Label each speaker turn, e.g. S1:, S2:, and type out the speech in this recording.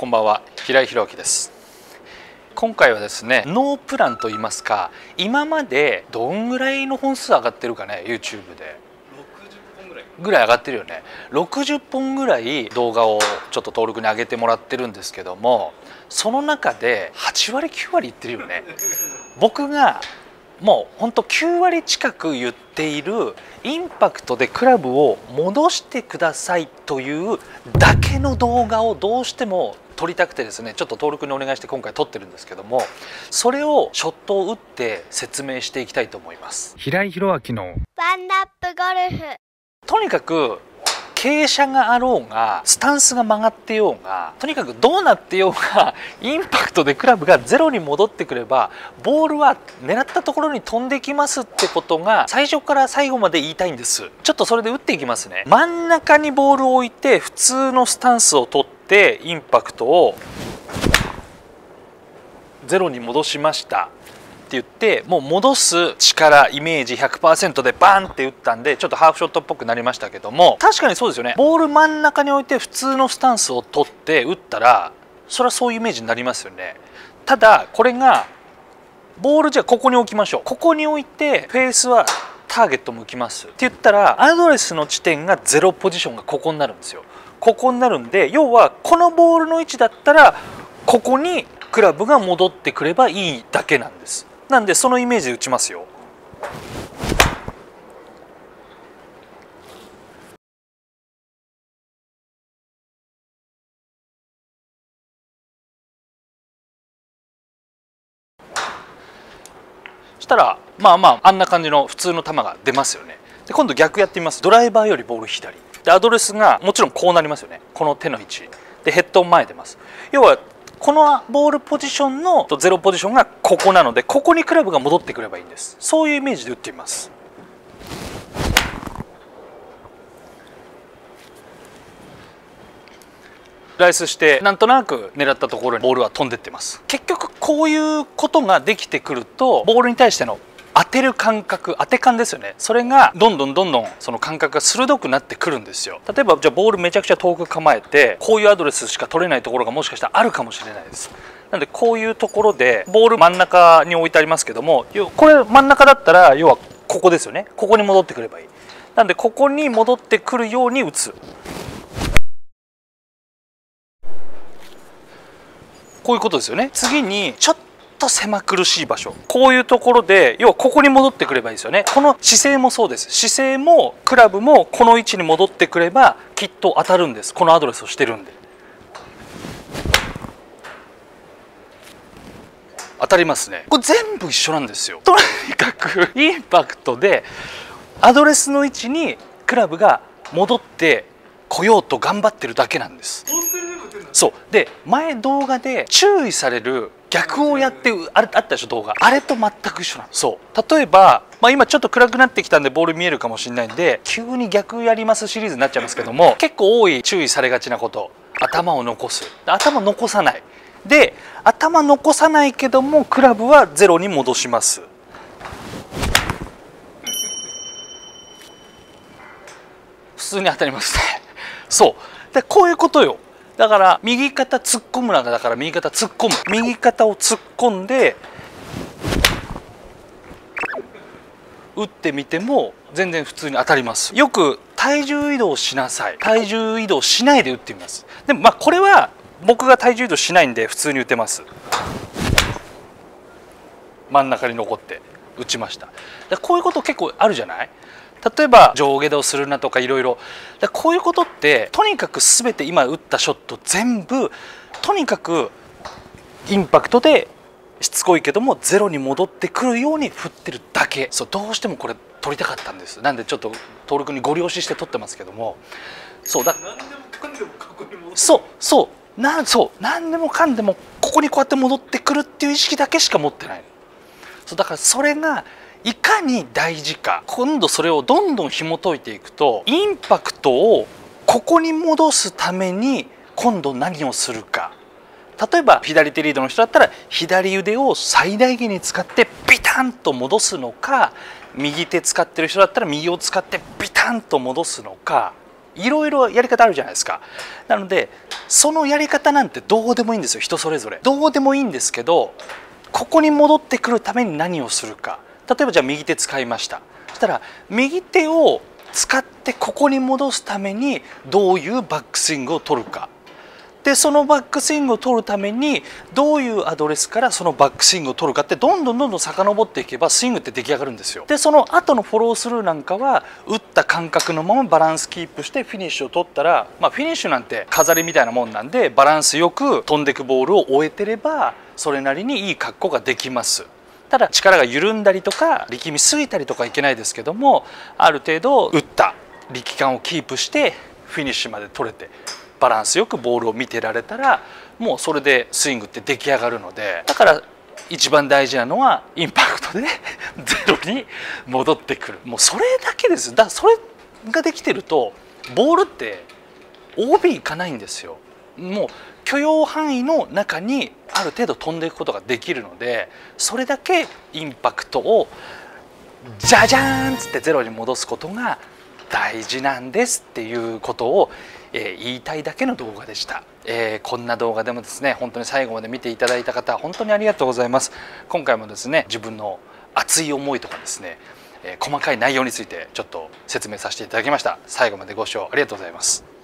S1: こんばんは。平井弘明です。今回はですねノープランと言いますか今までどんぐらいの本数上がってるかね YouTube で。ぐらい。上がってるよね。60本ぐらい動画をちょっと登録に上げてもらってるんですけどもその中で8割9割いってるよね。僕がもうほんと9割近く言っているインパクトでクラブを戻してくださいというだけの動画をどうしても撮りたくてですねちょっと登録にお願いして今回撮ってるんですけどもそれをショットを打って説明していきたいと思います。
S2: 平井宏明の
S3: ワンナップゴルフ。
S1: とにかく傾斜があろうがスタンスが曲がってようがとにかくどうなってようがインパクトでクラブがゼロに戻ってくればボールは狙ったところに飛んできますってことが最初から最後まで言いたいんです。ちょっとそれで打っていきますね。真ん中にボールを置いて普通のスタンスを取ってインパクトをゼロに戻しましたって言ってもう戻す力イメージ100%でバーンって打ったんでちょっとハーフショットっぽくなりましたけども確かにそうですよね。ボール真ん中に置いて普通のスタンスを取って打ったらそれはそういうイメージになりますよね。ただこれがボールじゃあここに置きましょう。ここに置いてフェースはターゲット向きます。って言ったらアドレスの地点がゼロポジションがここになるんですよ。ここになるんで要はこのボールの位置だったらここにクラブが戻ってくればいいだけなんです。なんでそのイメージで打ちますよ。したらまあまああんな感じの普通の球が出ますよね。で今度逆やってみます。ドライバーよりボール左。でアドレスがもちろんこうなりますよね。この手の位置。でヘッドを前出ます。要はこのボールポジションのゼロポジションがここなのでここにクラブが戻ってくればいいんです。そういうイメージで打ってみます。ライスしてなんとなく狙ったところにボールは飛んでってます。結局こういうことができてくるとボールに対しての当てる感覚当て感ですよね。それがどんどんどんどんその感覚が鋭くなってくるんですよ。例えばじゃあボールめちゃくちゃ遠く構えてこういうアドレスしか取れないところがもしかしたらあるかもしれないです。なんでこういうところでボール真ん中に置いてありますけどもこれ真ん中だったら要はここですよね。ここに戻ってくればいい。なんでここに戻ってくるように打つ。こういうことですよね。次にちょっと狭苦しい場所。こういうところで要はここに戻ってくればいいですよね。この姿勢もそうです。姿勢もクラブもこの位置に戻ってくればきっと当たるんです。このアドレスをしてるんで。当たりますね。これ全部一緒なんですよ。とにかくインパクトでアドレスの位置にクラブが戻ってこようと頑張ってるだけなんです。そう。で前動画で注意される逆をやってあれあったでしょ動画。あれと全く一緒なの。そう。例えば、まあ、今ちょっと暗くなってきたんでボール見えるかもしれないんで急に逆やりますシリーズになっちゃいますけども 結構多い注意されがちなこと。頭を残す。頭残さない。で頭残さないけどもクラブはゼロに戻します。普通に当たりますね。そう。でこういうことよだから右肩突っ込むなんだから右肩突っ込む。右肩を突っ込んで打ってみても全然普通に当たります。よく体重移動しなさい。体重移動しないで打ってみます。でもまあこれは僕が体重移動しないんで普通に打てます。真ん中に残って打ちました。こういうこと結構あるじゃない？例えば上下動するなとかいろいろ。こういうことってとにかく全て今打ったショット全部とにかくインパクトでしつこいけどもゼロに戻ってくるように振ってるだけ。そうどうしてもこれ撮りたかったんです。なんでちょっと登録にご了承して撮ってますけども。そうだそうそう。なんそう。何でもかんでもここにこうやって戻ってくるっていう意識だけしか持ってない。そうだからそれがいかに大事か。今度それをどんどん紐解いていくとインパクトをここに戻すために今度何をするか。例えば左手リードの人だったら左腕を最大限に使ってビタンと戻すのか右手使ってる人だったら右を使ってビタンと戻すのか。いろいろやり方あるじゃないですか。なのでそのやり方なんてどうでもいいんですよ。人それぞれ。どうでもいいんですけどここに戻ってくるために何をするか。例えばじゃあ右手使いました。そしたら右手を使ってここに戻すためにどういうバックスイングを取るか。でそのバックスイングを取るためにどういうアドレスからそのバックスイングを取るかってどんどんどんどん遡っていけばスイングって出来上がるんですよ。でその後のフォロースルーなんかは打った感覚のままバランスキープしてフィニッシュを取ったらまあフィニッシュなんて飾りみたいなもんなんでバランスよく飛んでくボールを追えてればそれなりにいい格好ができます。ただ力が緩んだりとか力みすぎたりとかいけないですけどもある程度打った力感をキープしてフィニッシュまで取れてバランスよくボールを見てられたらもうそれでスイングって出来上がるのでだから一番大事なのはインパクトで ゼロに戻ってくる。もうそれだけです。だからそれができてるとボールって OB いかないんですよ。もう許容範囲の中にある程度飛んでいくことができるのでそれだけインパクトをじゃじゃーんっつってゼロに戻すことが大事なんですっていうことを、えー、言いたいだけの動画でした、えー、こんな動画でもですね本当に最後まで見ていただいた方本当にありがとうございます。今回もですね自分の熱い思いとかですね、えー、細かい内容についてちょっと説明させていただきました。最後までご視聴ありがとうございます。